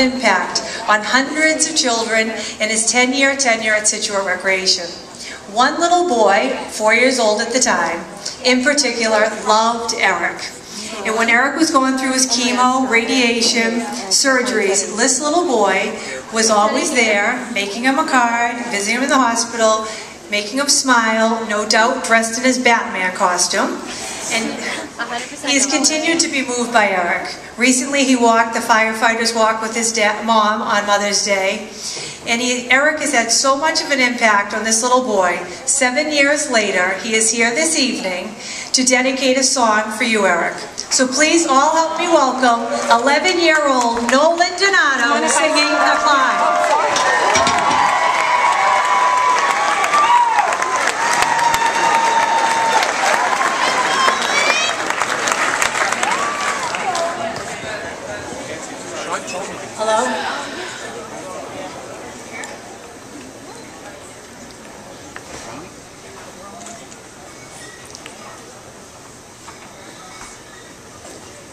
impact on hundreds of children in his 10-year tenure at Scituate Recreation. One little boy, four years old at the time, in particular, loved Erik. And when Erik was going through his chemo, radiation, surgeries, this little boy was always there, making him a card, visiting him in the hospital, making him smile, no doubt dressed in his Batman costume. And he's continued to be moved by Erik. Recently he walked the firefighters walk with his mom on Mother's Day. And he, Erik has had so much of an impact on this little boy. Seven years later, he is here this evening to dedicate a song for you, Erik. So please all help me welcome 11-year-old Nolan Donato singing The Climb. Hello?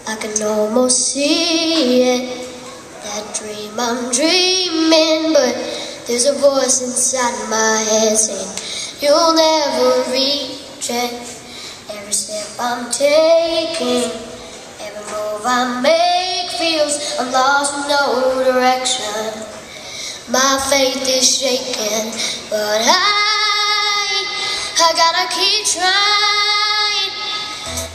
I can almost see it, that dream I'm dreaming, but there's a voice inside my head saying, you'll never reach it. Every step I'm taking, every move I make feels I'm lost with no direction. My faith is shaken, but I, I gotta keep trying,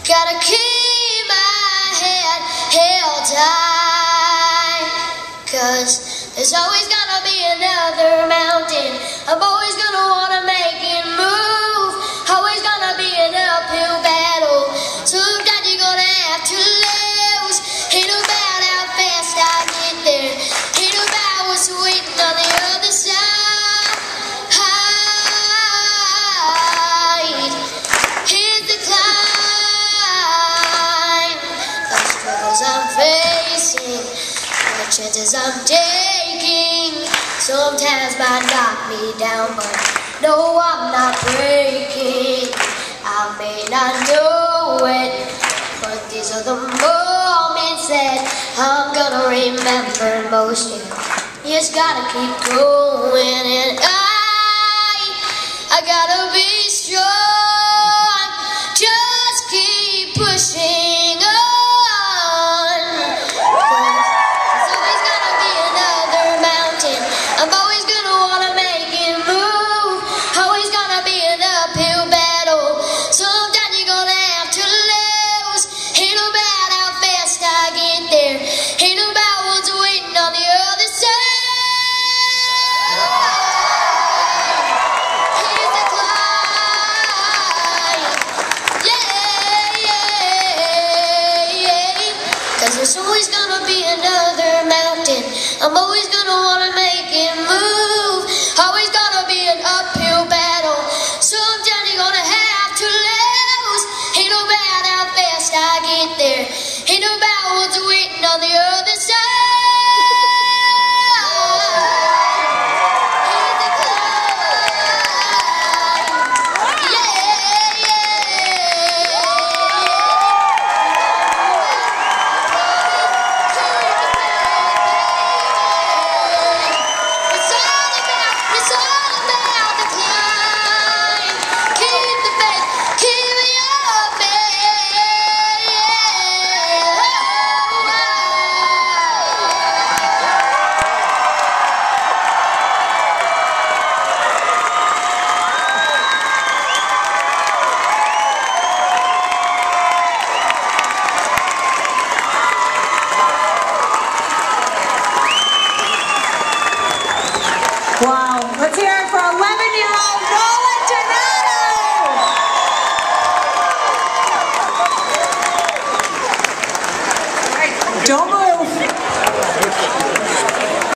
gotta keep my head held tight Cause there's always gonna be another mountain I'm always gonna wanna chances I'm taking. Sometimes might knock me down But no, I'm not breaking. I may not know it But these are the moments that I'm gonna remember most. You just gotta keep going And I'm always going